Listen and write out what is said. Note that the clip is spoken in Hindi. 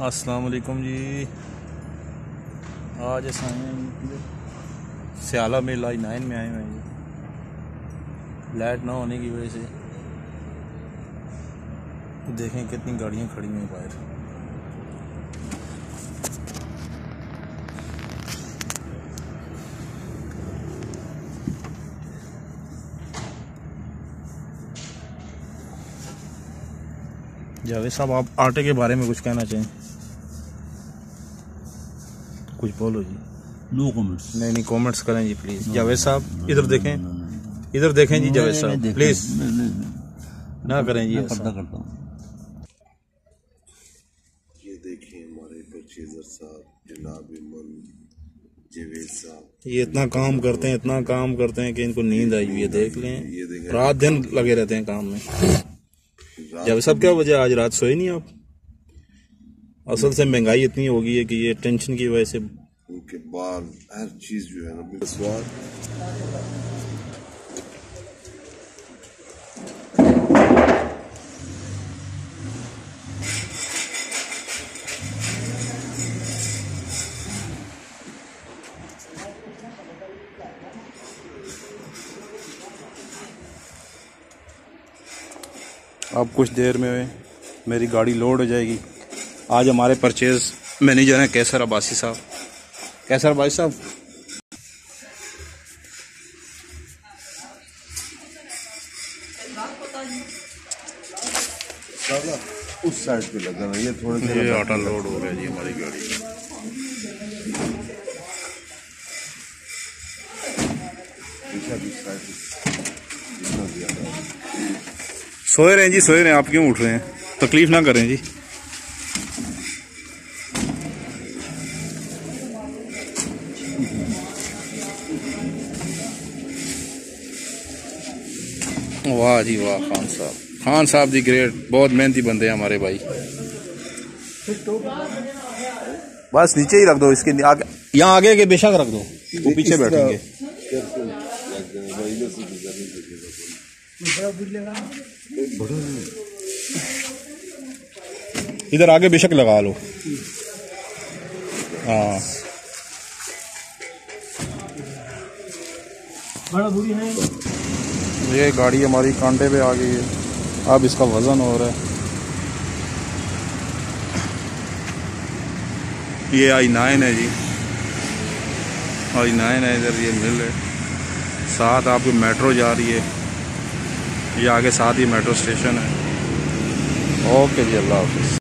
अस्सलाम वालेकुम जी। आज अस सियाला में लाई नाइन में आए हुए हैं जी। लाइट ना होने की वजह से देखें कितनी गाड़ियाँ खड़ी हुई हैं बाहर। जावेद साहब, आप आटे के बारे में कुछ कहना चाहें? कुछ बोलो जी। नो कमेंट्स नहीं नहीं कमेंट्स करें जी प्लीज़ जावेद साहब इधर देखें। इधर देखें जी जावेद साहब प्लीज़ ना करें जी। पर्दा करता हूँ। ये देखें हमारे परचेजर साहब जनाब इमन जवेद साहब। ये इतना काम करते हैं इतना काम करते हैं कि इनको नींद आई हुई है देख लें। रात दिन लगे रहते हैं काम में। जावेद साहब क्या वजह आज रात सोए नहीं आप? असल से महँगाई इतनी हो गई है कि ये टेंशन की वजह से उनके बाल हर चीज़ जो है ना स्वाद। अब कुछ देर में मेरी गाड़ी लोड हो जाएगी। आज हमारे परचेज मैनेजर हैं कैसर अब्बासी साहब। कैसर अब्बासी साहब। उस साइड पे लगा ना ये थोड़े से ये आटा लोड हो। गया जी हमारी गाड़ी। सोए रहे हैं। जी सोए रहे हैं आप क्यों उठ रहे हैं? तकलीफ़ ना करें जी। वाह जी वाह खान साहब। खान साहब जी ग्रेट बहुत मेहनती बंदे हैं हमारे भाई। बस नीचे ही रख दो इसके आगे यहाँ आगे के बेशक रख दो वो पीछे बैठेंगे। इधर आगे बेशक लगा लो। हाँ। ये गाड़ी हमारी कांटे पे आ गई है। अब इसका वज़न हो रहा है। ये आई नाइन है जी। आई नाइन है, इधर ये मिल है। साथ आपको मेट्रो जा रही है। ये आगे साथ ही मेट्रो स्टेशन है। ओके जी, अल्लाह हाफिज़।